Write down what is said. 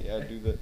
Yeah, do that.